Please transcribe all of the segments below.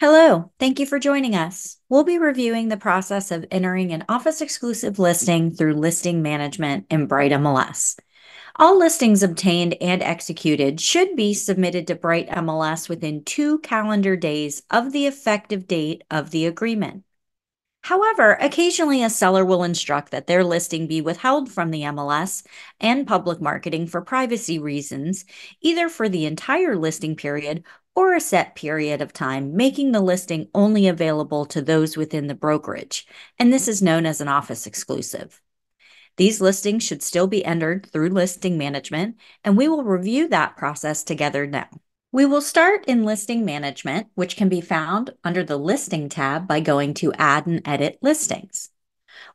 Hello, thank you for joining us. We'll be reviewing the process of entering an office exclusive listing through listing management in Bright MLS. All listings obtained and executed should be submitted to Bright MLS within two calendar days of the effective date of the agreement. However, occasionally a seller will instruct that their listing be withheld from the MLS and public marketing for privacy reasons, either for the entire listing period or a set period of time, making the listing only available to those within the brokerage, and this is known as an office exclusive. These listings should still be entered through listing management, and we will review that process together now. We will start in listing management, which can be found under the listing tab by going to add and edit listings.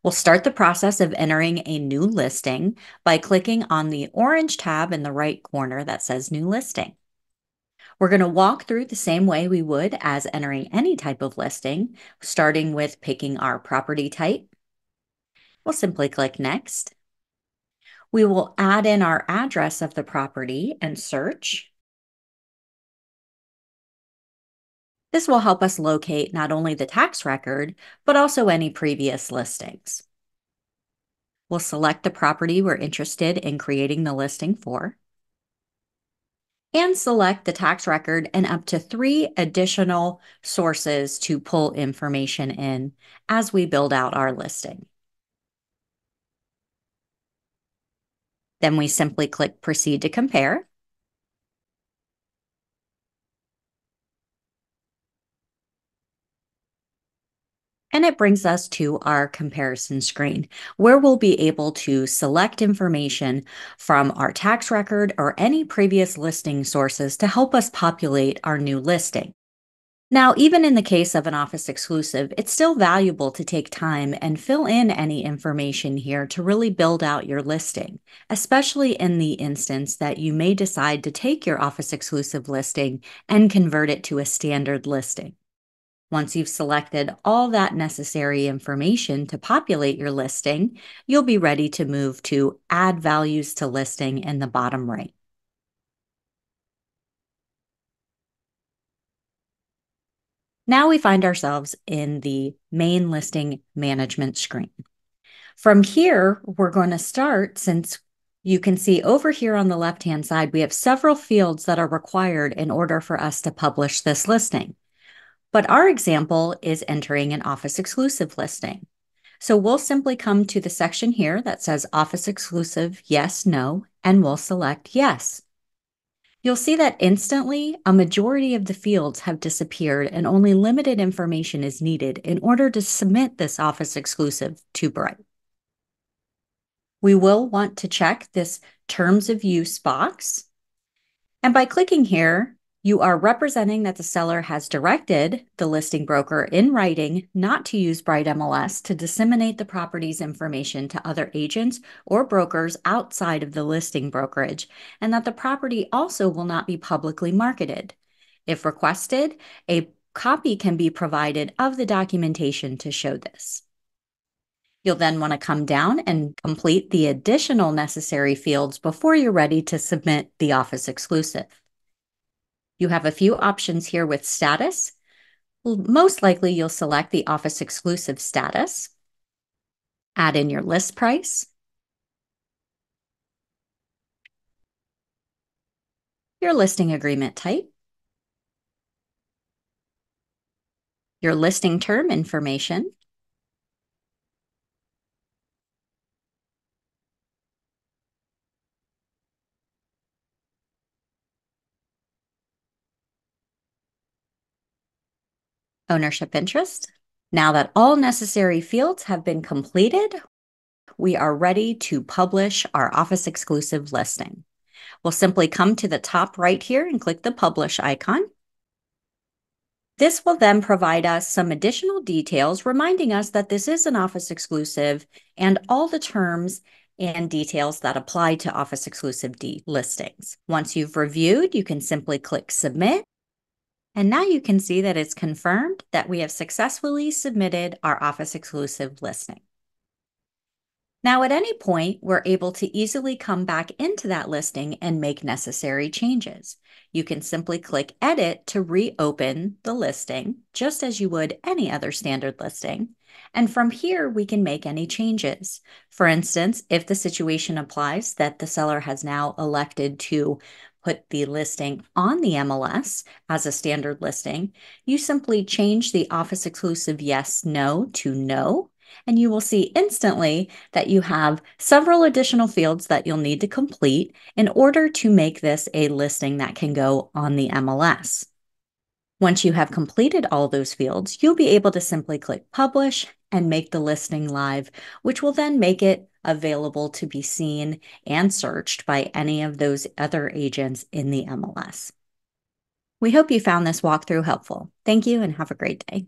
We'll start the process of entering a new listing by clicking on the orange tab in the right corner that says new listing. We're going to walk through the same way we would as entering any type of listing, starting with picking our property type. We'll simply click Next. We will add in our address of the property and search. This will help us locate not only the tax record, but also any previous listings. We'll select the property we're interested in creating the listing for and select the tax record and up to three additional sources to pull information in as we build out our listing. Then we simply click Proceed to Compare. And it brings us to our comparison screen where we'll be able to select information from our tax record or any previous listing sources to help us populate our new listing. Now, even in the case of an office exclusive, it's still valuable to take time and fill in any information here to really build out your listing, especially in the instance that you may decide to take your office exclusive listing and convert it to a standard listing. Once you've selected all that necessary information to populate your listing, you'll be ready to move to Add Values to Listing in the bottom right. Now we find ourselves in the main listing management screen. From here, we're going to start since you can see over here on the left-hand side, we have several fields that are required in order for us to publish this listing. But our example is entering an office exclusive listing. So we'll simply come to the section here that says office exclusive, yes, no, and we'll select yes. You'll see that instantly a majority of the fields have disappeared and only limited information is needed in order to submit this office exclusive to Bright. We will want to check this terms of use box. And by clicking here, you are representing that the seller has directed the listing broker in writing not to use Bright MLS to disseminate the property's information to other agents or brokers outside of the listing brokerage, and that the property also will not be publicly marketed. If requested, a copy can be provided of the documentation to show this. You'll then want to come down and complete the additional necessary fields before you're ready to submit the office exclusive. You have a few options here with status. Most likely you'll select the office exclusive status, add in your list price, your listing agreement type, your listing term information, ownership interest. Now that all necessary fields have been completed, we are ready to publish our office exclusive listing. We'll simply come to the top right here and click the publish icon. This will then provide us some additional details reminding us that this is an office exclusive and all the terms and details that apply to office exclusive listings. Once you've reviewed, you can simply click submit and now you can see that it's confirmed that we have successfully submitted our Office exclusive listing. Now, at any point, we're able to easily come back into that listing and make necessary changes. You can simply click Edit to reopen the listing, just as you would any other standard listing. And from here, we can make any changes. For instance, if the situation applies that the seller has now elected to put the listing on the MLS as a standard listing, you simply change the office exclusive yes, no to no and you will see instantly that you have several additional fields that you'll need to complete in order to make this a listing that can go on the MLS. Once you have completed all those fields, you'll be able to simply click Publish and make the listing live, which will then make it available to be seen and searched by any of those other agents in the MLS. We hope you found this walkthrough helpful. Thank you and have a great day.